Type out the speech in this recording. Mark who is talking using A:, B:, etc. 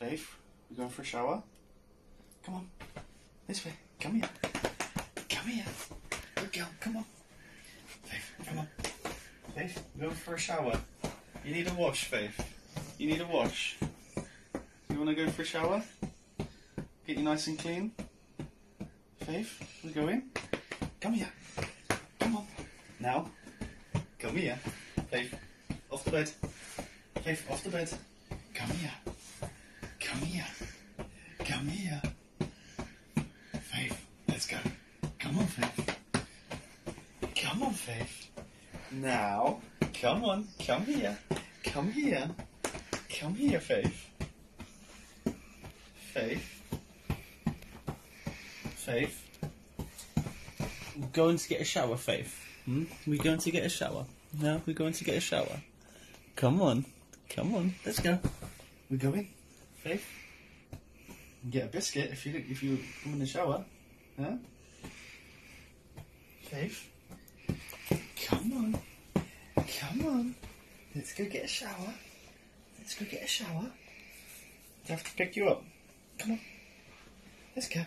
A: Faith, we going for a shower? Come on. This way. Come here. Come here. Good girl. Come on. Faith, come on. Faith, we're going for a shower. You need a wash, Faith. You need a wash. You want to go for a shower? Get you nice and clean? Faith, we going? Come here. Come on. Now. Come here. Faith, off the bed. Faith, off the bed. Come here. Come here. Faith, let's go. Come on, Faith. Come on, Faith. Now, come on, come here. Come here. Come here, Faith. Faith. Faith. We're going to get a shower, Faith. Hmm? We're going to get a shower. No, we're going to get a shower. Come on. Come on. Let's go. We're going. Faith. Get a biscuit if you if you come in the shower. Huh? Faith. Come on. Come on. Let's go get a shower. Let's go get a shower. I have to pick you up. Come on. Let's go.